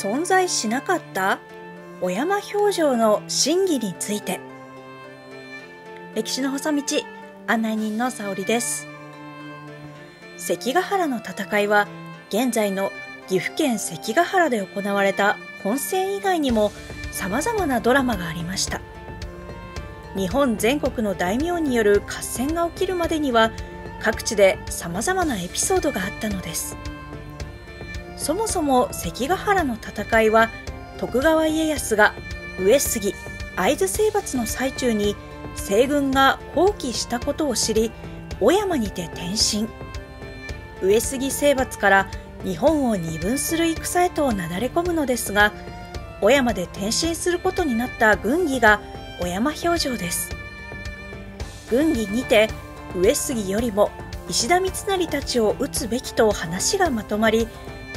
存在しなかった？小山表情の真偽について。歴史の細道案内人の沙織です。関ヶ原の戦いは現在の岐阜県関ヶ原で行われた本戦以外にも様々なドラマがありました。日本全国の大名による合戦が起きるまでには各地で様々なエピソードがあったのです。そもそも関ヶ原の戦いは徳川家康が上杉会津征伐の最中に西軍が放棄したことを知り小山にて転身。上杉征伐から日本を二分する戦へとなだれ込むのですが小山で転身することになった軍議が小山表情です。軍議にて上杉よりも石田三成たちを討つべきと話がまとまり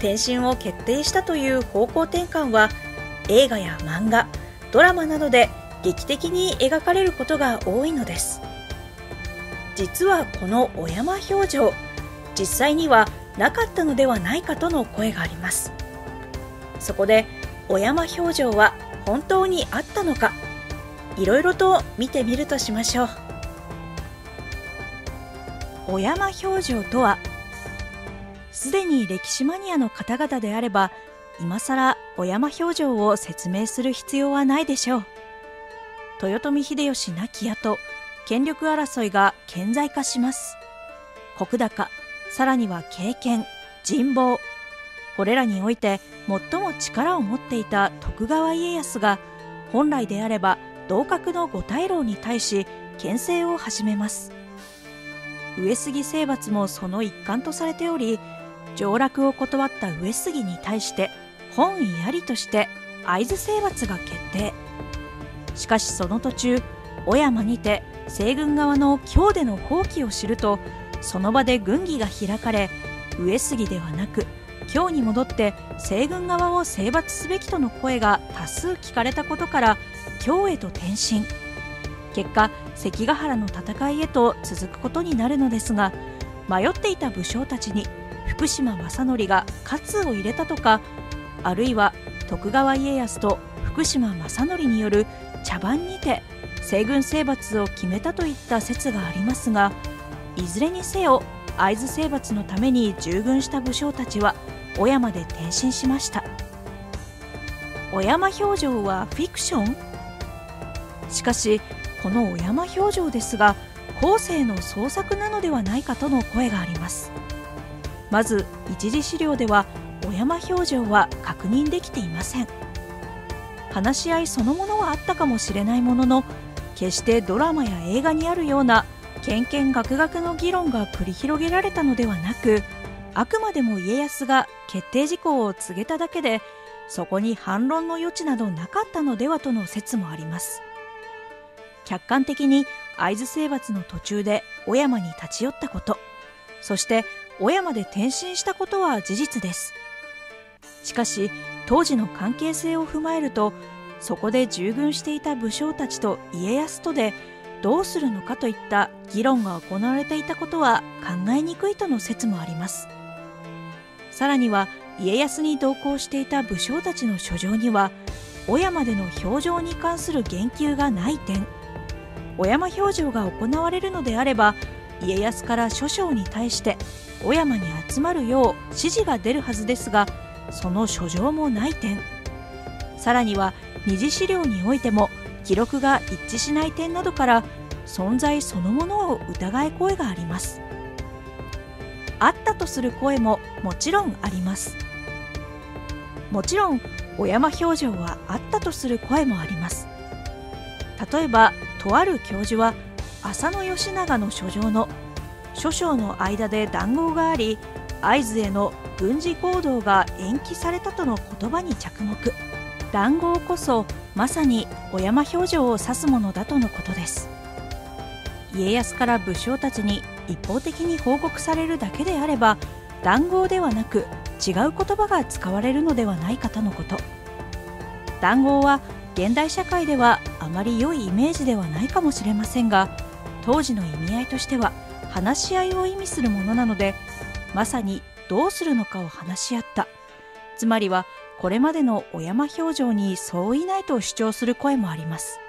転身を決定したという方向転換は映画や漫画ドラマなどで劇的に描かれることが多いのです。実はこの小山表情実際にはなかったのではないかとの声があります。そこで小山表情は本当にあったのかいろいろと見てみるとしましょう。小山表情とはすでに歴史マニアの方々であれば今更小山表情を説明する必要はないでしょう。豊臣秀吉亡き後権力争いが顕在化します。石高さらには経験人望。これらにおいて最も力を持っていた徳川家康が本来であれば同格の五大老に対し牽制を始めます。上杉征伐もその一環とされており上洛を断った上杉に対して本意ありとして会津征伐が決定。しかしその途中小山にて西軍側の京での放棄を知るとその場で軍議が開かれ上杉ではなく京に戻って西軍側を征伐すべきとの声が多数聞かれたことから京へと転身。結果関ヶ原の戦いへと続くことになるのですが迷っていた武将たちに福島正則が勝を入れたとかあるいは徳川家康と福島正則による茶番にて西軍征伐を決めたといった説がありますがいずれにせよ会津征伐のために従軍した武将たちは小山で転身しました。小山表情はフィクション？しかしこの小山表情ですが後世の創作なのではないかとの声があります。まず一次資料では小山表情は確認できていません。話し合いそのものはあったかもしれないものの決してドラマや映画にあるようなけんけんがくがくの議論が繰り広げられたのではなくあくまでも家康が決定事項を告げただけでそこに反論の余地などなかったのではとの説もあります。客観的に会津征伐の途中で小山に立ち寄ったことそして小山で転身したことは事実です。しかし当時の関係性を踏まえるとそこで従軍していた武将たちと家康とでどうするのかといった議論が行われていたことは考えにくいとの説もあります。さらには家康に同行していた武将たちの書状には小山での表情に関する言及がない点。小山表情が行われるのであれば家康から諸将に対して小山に集まるよう指示が出るはずですがその書状もない点。さらには二次資料においても記録が一致しない点などから存在そのものを疑い声があります。あったとする声ももちろんあります。もちろん小山表情はあったとする声もあります。例えばとある教授は浅野義長の書状の諸将の間で談合があり会津への軍事行動が延期されたとの言葉に着目。談合こそまさに小山表情を指すものだとのことです。家康から武将たちに一方的に報告されるだけであれば談合ではなく違う言葉が使われるのではないかとのこと。談合は現代社会ではあまり良いイメージではないかもしれませんが当時の意味合いとしては話し合いを意味するものなのでまさにどうするのかを話し合った。つまりはこれまでの小山表情に相違ないと主張する声もあります。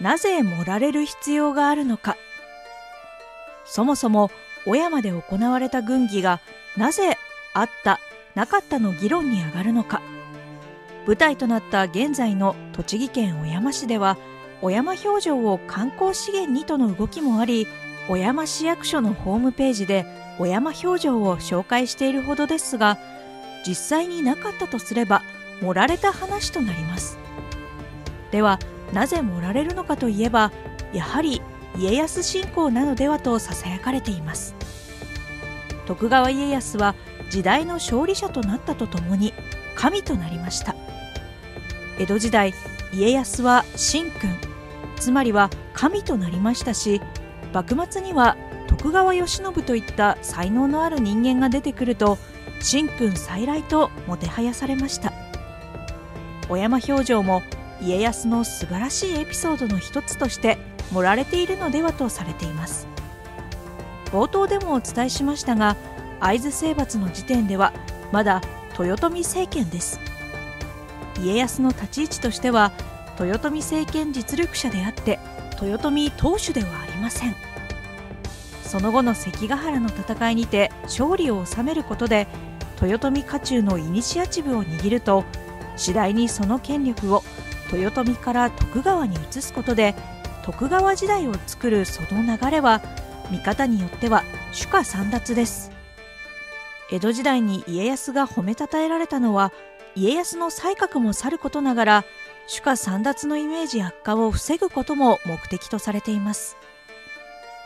なぜ盛られる必要があるのか。そもそも小山で行われた軍議がなぜあったなかったの議論に上がるのか。舞台となった現在の栃木県小山市では小山表情を観光資源にとの動きもあり小山市役所のホームページで小山表情を紹介しているほどですが実際になかったとすれば盛られた話となります。ではなぜ盛られるのかといえばやはり家康信仰なのではとささやかれています。徳川家康は時代の勝利者となったとともに神となりました。江戸時代家康は神君。つまりは神となりましたし幕末には徳川慶喜といった才能のある人間が出てくると神君再来ともてはやされました。小山表情も家康の素晴らしいエピソードの一つとして盛られているのではとされています。冒頭でもお伝えしましたが会津征伐の時点ではまだ豊臣政権です。家康の立ち位置としては豊臣政権実力者であって豊臣当主ではありません。その後の関ヶ原の戦いにて勝利を収めることで豊臣家中のイニシアチブを握ると次第にその権力を豊臣から徳川に移すことで徳川時代を作るその流れは見方によっては主家三奪です。江戸時代に家康が褒めたたえられたのは家康の才覚もさることながら主家三奪のイメージ悪化を防ぐことも目的とされています。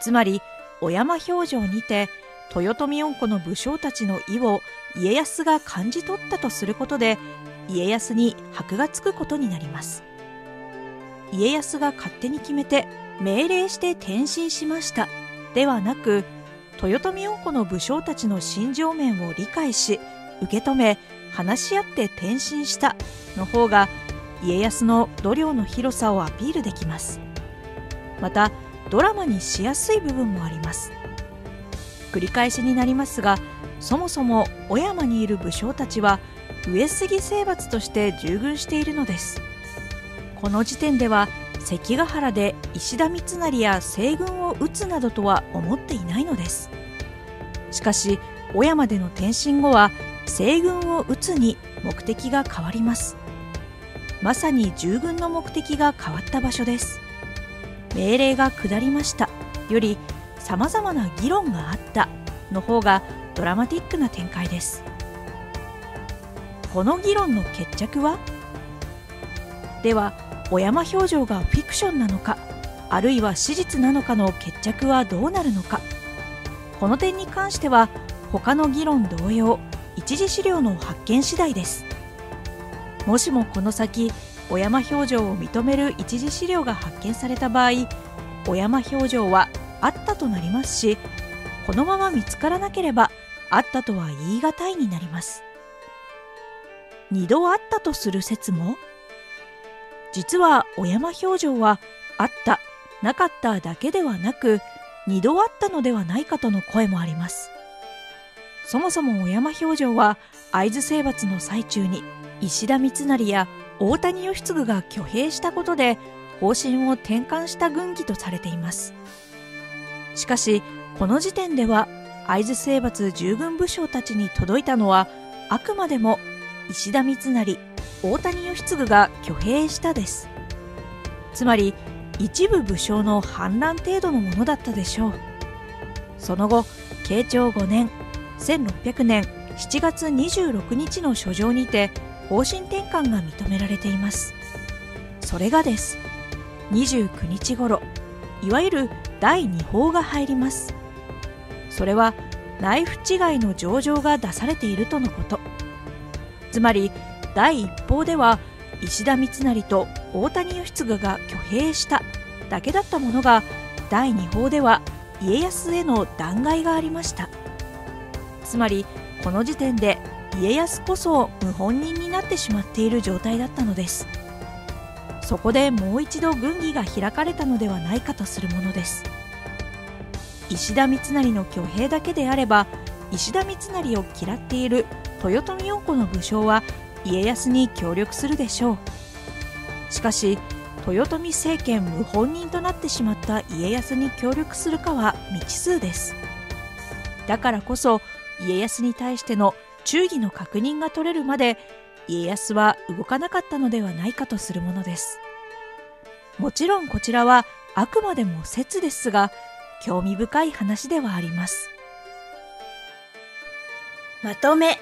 つまり小山表情にて豊臣恩子の武将たちの意を家康が感じ取ったとすることで家康に箔がつくことになります。家康が勝手に決めて命令して転身しました。ではなく豊臣恩子の武将たちの心情面を理解し受け止め話し合って転身したの方が家康の度量の広さをアピールできます。またドラマにしやすい部分もあります。繰り返しになりますがそもそも小山にいる武将たちは上杉征伐として従軍しているのです。この時点では関ヶ原で石田三成や西軍を討つなどとは思っていないのです。しかし小山での転身後は西軍を討つに目的が変わります。まさに従軍の目的が変わった場所です。命令が下りましたより様々な議論があったの方がドラマティックな展開です。この議論の決着は？では小山表情がフィクションなのかあるいは史実なのかの決着はどうなるのか。この点に関しては他の議論同様一次資料の発見次第です。もしもこの先小山表情を認める一次資料が発見された場合小山表情はあったとなりますしこのまま見つからなければあったとは言い難いになります。2度あったとする説も実は小山表情はあったなかっただけではなく2度あったのではないかとの声もあります。そもそも小山表情は会津征伐の最中に石田三成や大谷義継が挙兵したことで方針を転換した軍議とされています。しかしこの時点では会津征伐従軍武将たちに届いたのはあくまでも石田三成大谷義継が挙兵したです。つまり一部武将の反乱程度のものだったでしょう。その後慶長5年1600年7月26日の書状にて方針転換が認められています。それがです。29日頃いわゆる第2報が入ります。それは内府違いの上場が出されているとのこと。つまり第1報では石田三成と大谷義継が挙兵しただけだったものが第2報では家康への弾劾がありました。つまりこの時点で家康こそ謀反人になってしまっている状態だったのです。そこでもう一度軍議が開かれたのではないかとするものです。石田三成の挙兵だけであれば石田三成を嫌っている豊臣恩子の武将は家康に協力するでしょう。しかし豊臣政権謀反人となってしまった家康に協力するかは未知数です。だからこそ家康に対しての忠義の確認が取れるまで家康は動かなかったのではないかとするものです。もちろんこちらはあくまでも説ですが興味深い話ではあります。まとめ。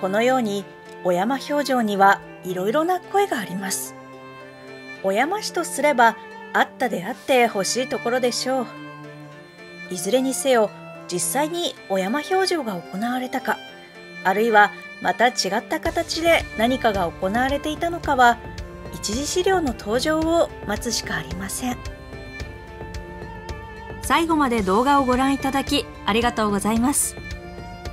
このように小山表情にはいろいろな声があります。小山市とすればあったであってほしいところでしょう。いずれにせよ実際に小山表情が行われたかあるいはまた違った形で何かが行われていたのかは一次資料の登場を待つしかありません。最後まで動画をご覧いただきありがとうございます。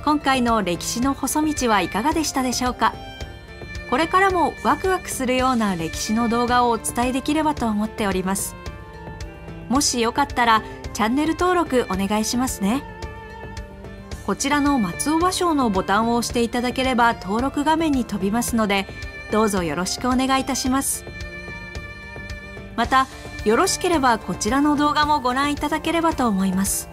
今回の歴史の細道はいかがでしたでしょうか？これからもワクワクするような歴史の動画をお伝えできればと思っております。もしよかったらチャンネル登録お願いしますね。こちらの松尾芭蕉のボタンを押していただければ登録画面に飛びますのでどうぞよろしくお願いいたします。またよろしければこちらの動画もご覧いただければと思います。